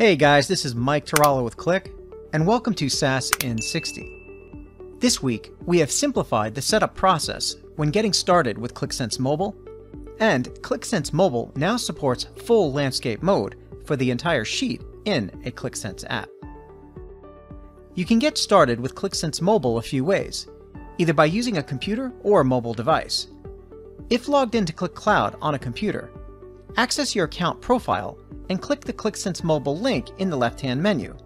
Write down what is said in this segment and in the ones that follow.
Hey guys, this is Mike Tarallo with Qlik, and welcome to SaaS in 60. This week, we have simplified the setup process when getting started with Qlik Sense Mobile, and Qlik Sense Mobile now supports full landscape mode for the entire sheet in a Qlik Sense app. You can get started with Qlik Sense Mobile a few ways, either by using a computer or a mobile device. If logged into Qlik Cloud on a computer, access your account profile and click the Qlik Sense Mobile link in the left-hand menu.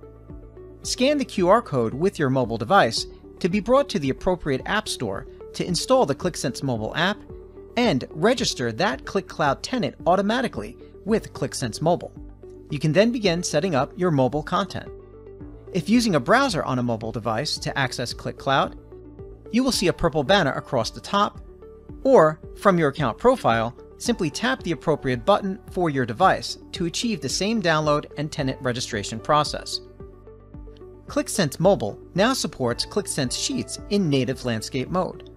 Scan the QR code with your mobile device to be brought to the appropriate app store to install the Qlik Sense Mobile app and register that Qlik Cloud tenant automatically with Qlik Sense Mobile. You can then begin setting up your mobile content. If using a browser on a mobile device to access Qlik Cloud, you will see a purple banner across the top, or from your account profile, simply tap the appropriate button for your device to achieve the same download and tenant registration process. Qlik Sense Mobile now supports Qlik Sense Sheets in native landscape mode.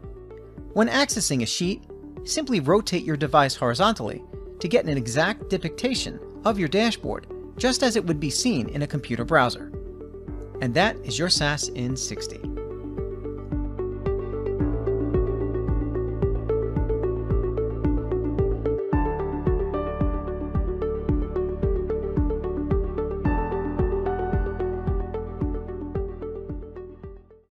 When accessing a sheet, simply rotate your device horizontally to get an exact depiction of your dashboard, just as it would be seen in a computer browser. And that is your SaaS in 60.